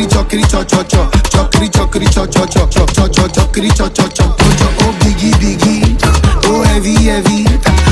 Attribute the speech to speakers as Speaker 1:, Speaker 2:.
Speaker 1: Chokri chokri cho cho cho. Chokri chokri cho cho cho cho cho chokri cho cho cho cho cho. Oh biggie biggie, oh heavy heavy.